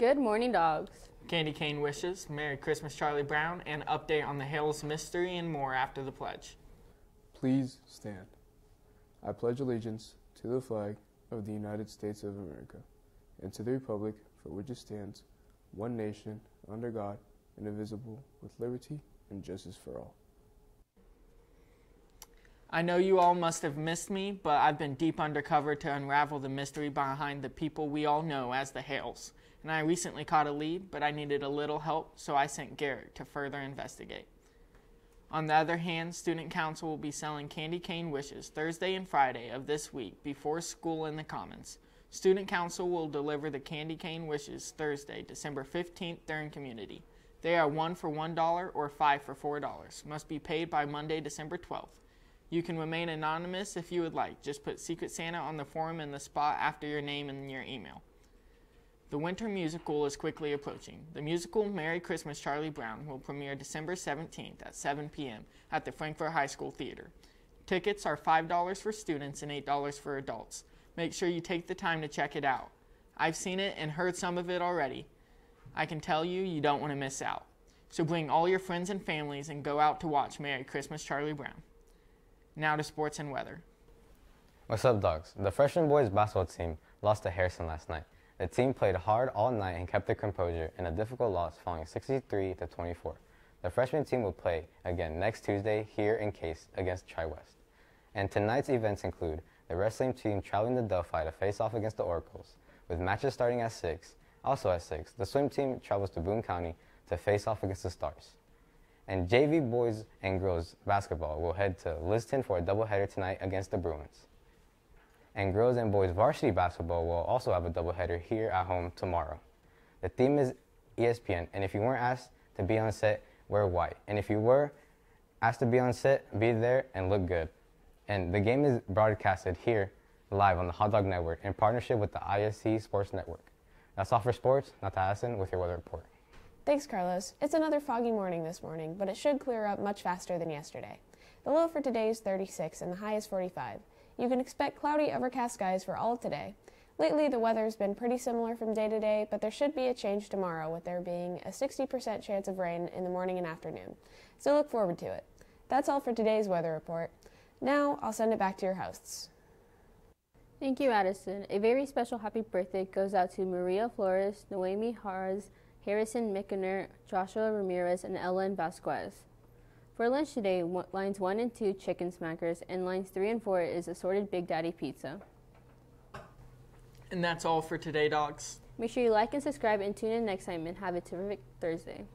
Good morning, dogs. Candy cane wishes, Merry Christmas, Charlie Brown, and update on the Hales mystery and more after the pledge. Please stand. I pledge allegiance to the flag of the United States of America and to the republic for which it stands, one nation, under God, indivisible, with liberty and justice for all. I know you all must have missed me, but I've been deep undercover to unravel the mystery behind the people we all know as the Hales. And I recently caught a lead, but I needed a little help, so I sent Garrett to further investigate. On the other hand, Student Council will be selling candy cane wishes Thursday and Friday of this week before school in the Commons. Student Council will deliver the candy cane wishes Thursday, December 15th during community. They are one for $1 or five for $4. Must be paid by Monday, December 12th. You can remain anonymous if you would like. Just put Secret Santa on the form in the spot after your name and your email. The winter musical is quickly approaching. The musical Merry Christmas Charlie Brown will premiere December 17th at 7 p.m. at the Frankfort High School Theater. Tickets are $5 for students and $8 for adults. Make sure you take the time to check it out. I've seen it and heard some of it already. I can tell you, you don't want to miss out. So bring all your friends and families and go out to watch Merry Christmas Charlie Brown. Now to sports and weather. What's up, dogs? The freshman boys basketball team lost to Harrison last night. The team played hard all night and kept their composure in a difficult loss, falling 63 to 24. The freshman team will play again next Tuesday here in Case against Tri-West. And tonight's events include the wrestling team traveling to Delphi to face off against the Oracles, with matches starting at 6. Also at 6, the swim team travels to Boone County to face off against the Stars. And JV boys and girls basketball will head to Liston for a doubleheader tonight against the Bruins. And girls and boys varsity basketball will also have a doubleheader here at home tomorrow. The theme is ESPN, and if you weren't asked to be on set, wear white. And if you were asked to be on set, be there and look good. And the game is broadcasted here live on the Hot Dog Network in partnership with the ISC Sports Network. That's all for sports. Nata Hassan with your weather report. Thanks, Carlos. It's another foggy morning this morning, but it should clear up much faster than yesterday. The low for today is 36 and the high is 45. You can expect cloudy, overcast skies for all today. Lately, the weather's been pretty similar from day to day, but there should be a change tomorrow with there being a 60% chance of rain in the morning and afternoon. So look forward to it. That's all for today's weather report. Now, I'll send it back to your hosts. Thank you, Addison. A very special happy birthday goes out to Maria Flores, Noemi Haras, Harrison Mickener, Joshua Ramirez, and Ellen Vasquez. For lunch today, lines 1 and 2 chicken smackers, and lines 3 and 4 is assorted Big Daddy pizza. And that's all for today, dogs. Make sure you like and subscribe and tune in next time and have a terrific Thursday.